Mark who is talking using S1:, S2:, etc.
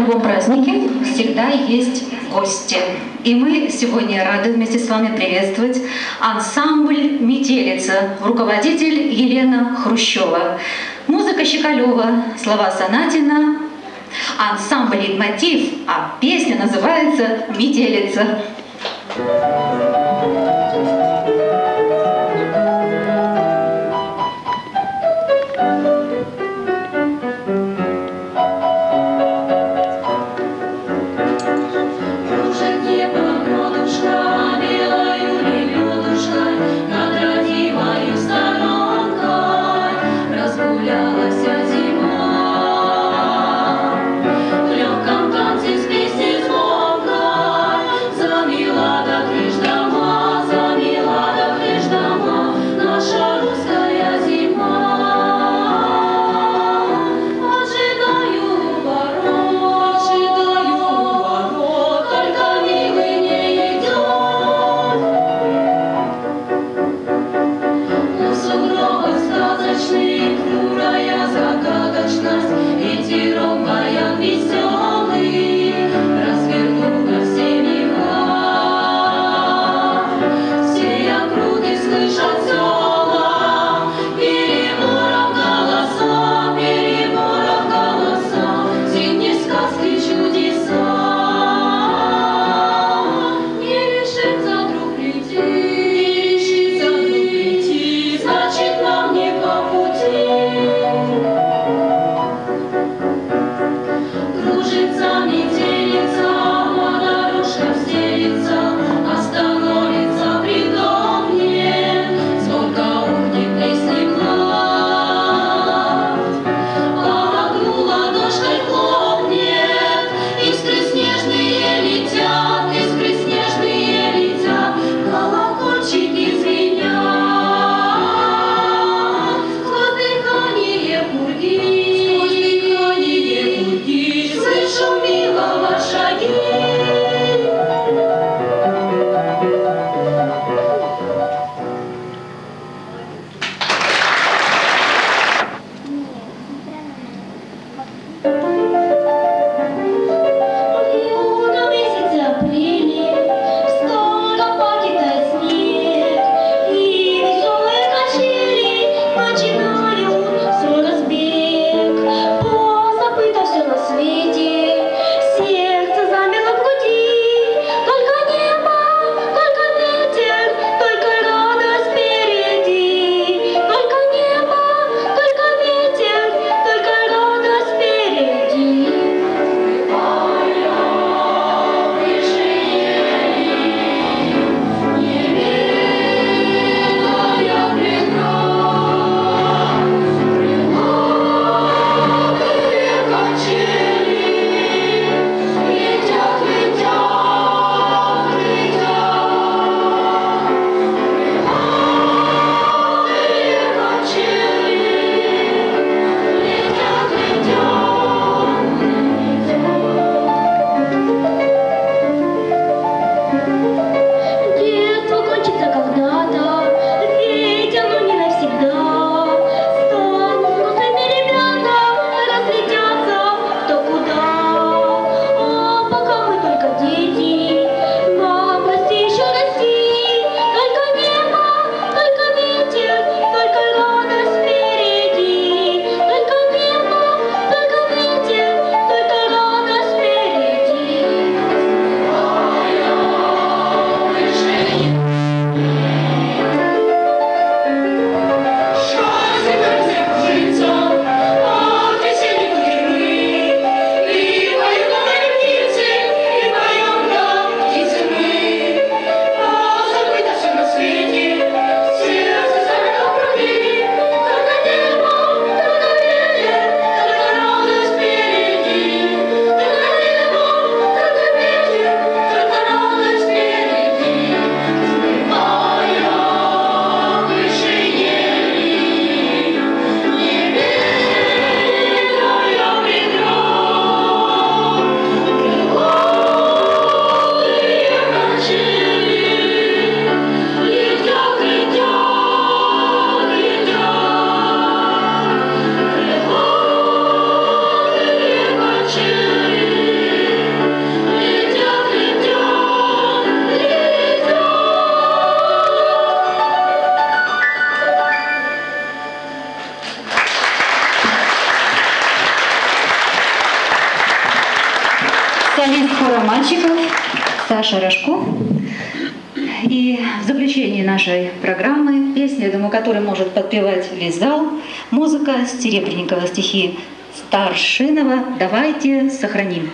S1: любом празднике всегда есть гости. И мы сегодня рады вместе с вами приветствовать ансамбль «Метелица», руководитель Елена Хрущева, музыка Щекалева, слова Санатина, ансамбль мотив, а песня называется «Метелица».
S2: Кружит
S1: Саша Рожко. И в заключении нашей программы песня, я думаю, которую может подпевать весь зал, музыка Стеребренникова, стихи Старшинова «Давайте сохраним».